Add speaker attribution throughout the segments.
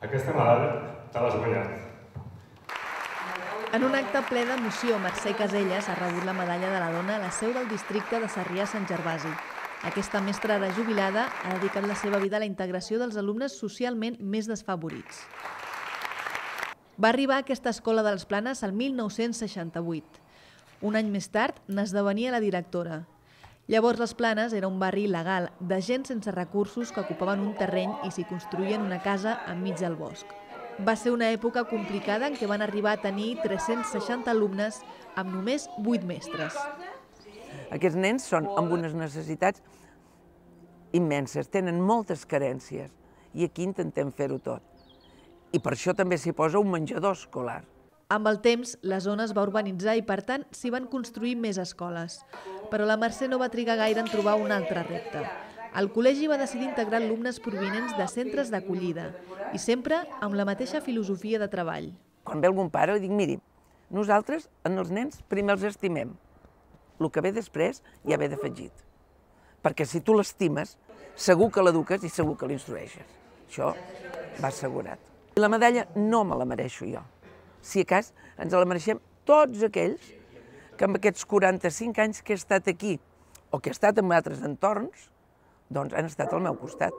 Speaker 1: Aquesta medalla te l'has guanyat.
Speaker 2: En un acte ple d'emoció, Mercè Caselles ha rebut la medalla de la dona a la seu del districte de Sarrià-Sant Gervasi. Aquesta mestra ara jubilada ha dedicat la seva vida a la integració dels alumnes socialment més desfavorits. Va arribar a aquesta escola de les Planes el 1968. Un any més tard n'esdevenia la directora. Llavors les Planes era un barri il·legal de gent sense recursos que ocupaven un terreny i s'hi construïen una casa enmig del bosc. Va ser una època complicada en què van arribar a tenir 360 alumnes amb només 8 mestres.
Speaker 3: Aquests nens són amb unes necessitats immenses, tenen moltes carències i aquí intentem fer-ho tot. I per això també s'hi posa un menjador escolar.
Speaker 2: Amb el temps, la zona es va urbanitzar i, per tant, s'hi van construir més escoles. Però la Mercè no va trigar gaire en trobar un altre repte. El col·legi va decidir integrar alumnes provinents de centres d'acollida i sempre amb la mateixa filosofia de treball.
Speaker 3: Quan ve algun pare dic, miri, nosaltres en els nens primer els estimem. El que ve després ja ve d'afegit. Perquè si tu l'estimes, segur que l'eduques i segur que l'instrueixes. Això va assegurat. I la medalla no me la mereixo jo. Si a cas, ens la mereixem tots aquells que amb aquests 45 anys que he estat aquí o que he estat en altres entorns, doncs han estat al meu costat.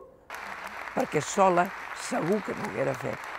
Speaker 3: Perquè sola segur que no ho haguera fet.